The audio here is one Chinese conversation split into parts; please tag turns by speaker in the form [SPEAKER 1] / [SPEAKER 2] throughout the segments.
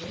[SPEAKER 1] Hum.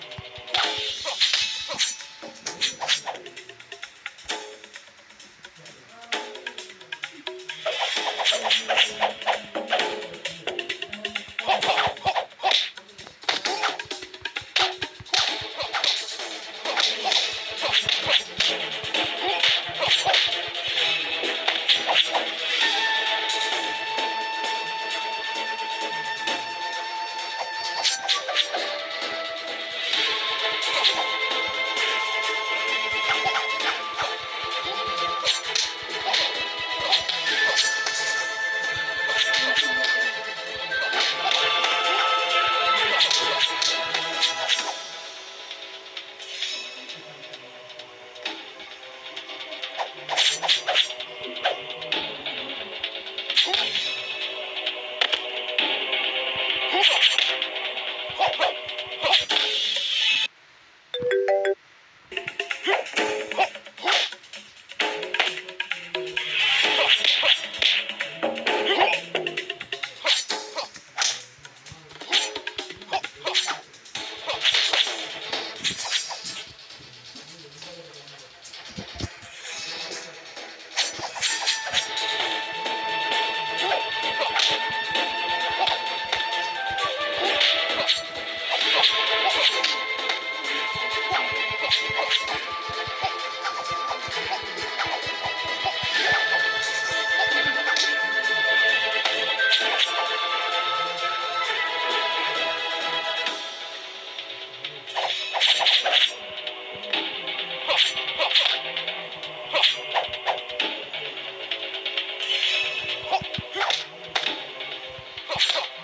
[SPEAKER 1] Hold right. Awesome.